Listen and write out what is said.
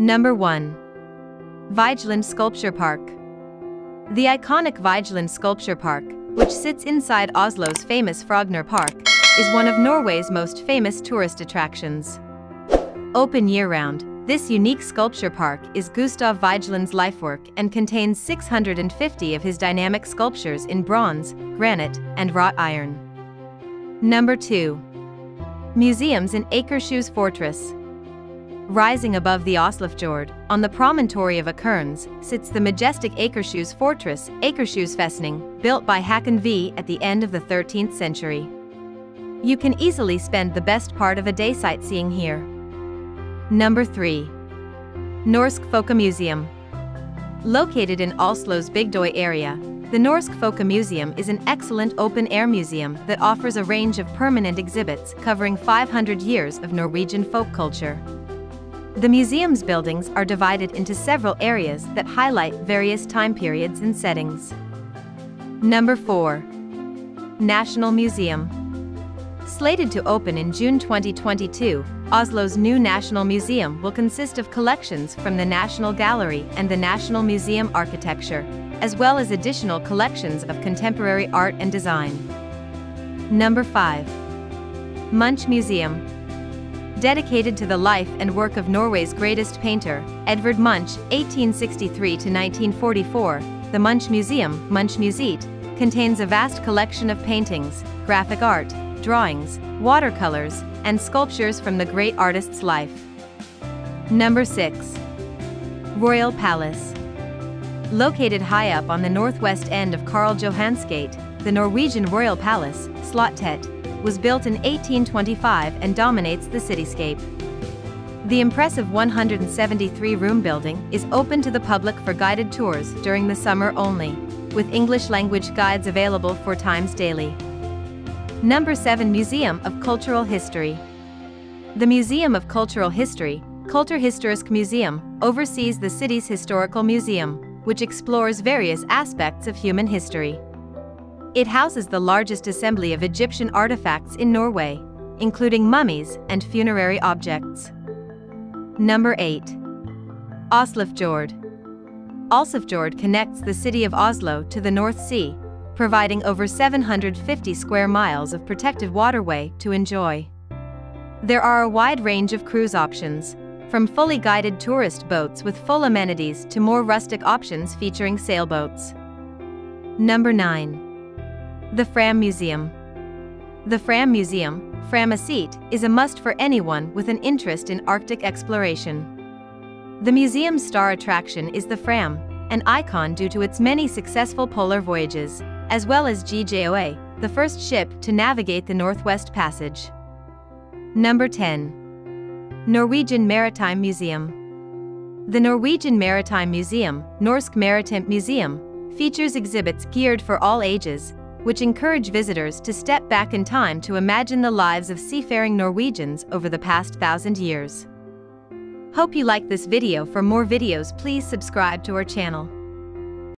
Number 1. Vigeland Sculpture Park. The iconic Vigeland Sculpture Park, which sits inside Oslo's famous Frogner Park, is one of Norway's most famous tourist attractions. Open year-round, this unique sculpture park is Gustav Vigeland's lifework and contains 650 of his dynamic sculptures in bronze, granite, and wrought iron. Number 2. Museums in Akershus Fortress. Rising above the Oslofjord, on the promontory of Akersnes, sits the majestic Akershus fortress, Akershusfestning, built by Hakon V at the end of the 13th century. You can easily spend the best part of a day sightseeing here. Number 3. Norsk Folkemuseum. Located in Oslo's Bygdøy area, the Norsk Folkemuseum is an excellent open-air museum that offers a range of permanent exhibits covering 500 years of Norwegian folk culture. The museum's buildings are divided into several areas that highlight various time periods and settings. Number 4. National Museum. Slated to open in June 2022, Oslo's new National Museum will consist of collections from the National Gallery and the National Museum Architecture, as well as additional collections of contemporary art and design. Number 5. Munch Museum dedicated to the life and work of Norway's greatest painter, Edvard Munch, 1863-1944, the Munch Museum, Munch Museet, contains a vast collection of paintings, graphic art, drawings, watercolors, and sculptures from the great artist's life. Number 6. Royal Palace. Located high up on the northwest end of Karl Johans gate, the Norwegian Royal Palace, Slottet, was built in 1825 and dominates the cityscape. The impressive 173-room building is open to the public for guided tours during the summer only, with English-language guides available four times daily. Number 7 Museum of Cultural History The Museum of Cultural History, Kulturhistorisk Museum, oversees the city's historical museum, which explores various aspects of human history. It houses the largest assembly of Egyptian artifacts in Norway, including mummies and funerary objects. Number 8. Oslofjord. Oslofjord connects the city of Oslo to the North Sea, providing over 750 square miles of protected waterway to enjoy. There are a wide range of cruise options, from fully guided tourist boats with full amenities to more rustic options featuring sailboats. Number 9. The Fram Museum. The Fram Museum, Frammuseet, is a must for anyone with an interest in Arctic exploration. The museum's star attraction is the Fram, an icon due to its many successful polar voyages, as well as GJOA, the first ship to navigate the Northwest Passage. Number 10. Norwegian Maritime Museum. The Norwegian Maritime Museum, Norsk Maritimt Museum, features exhibits geared for all ages, which encourage visitors to step back in time to imagine the lives of seafaring Norwegians over the past thousand years. Hope you like this video for more videos please subscribe to our channel.